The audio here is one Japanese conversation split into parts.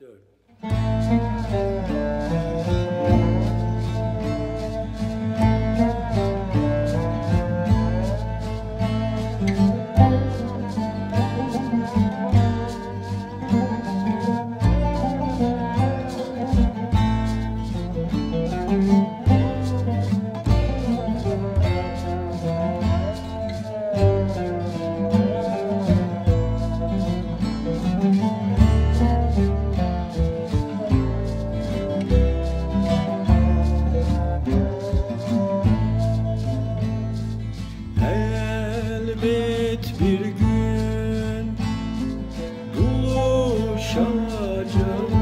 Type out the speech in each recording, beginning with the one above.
Dude. treasure.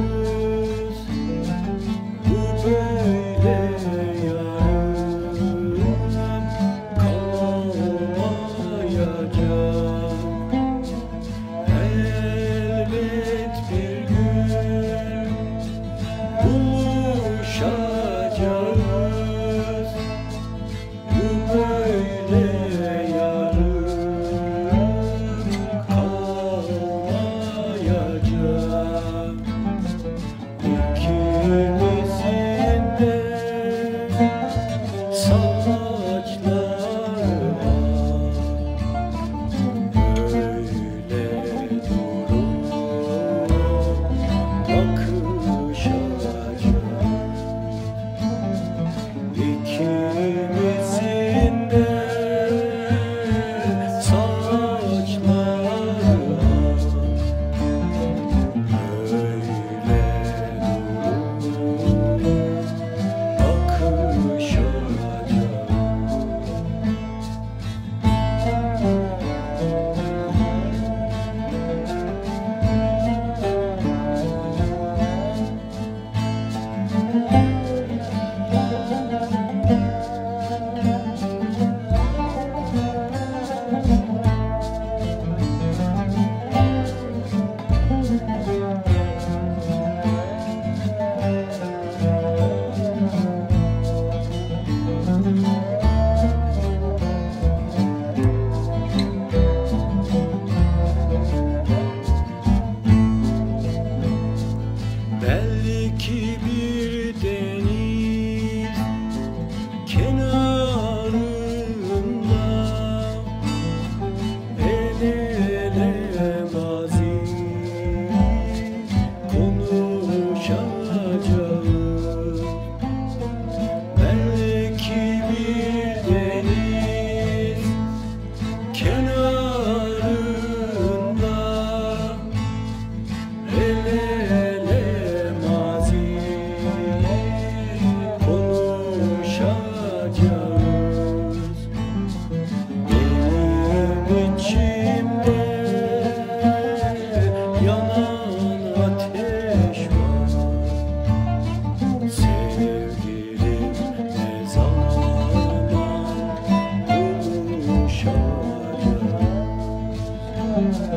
Amen.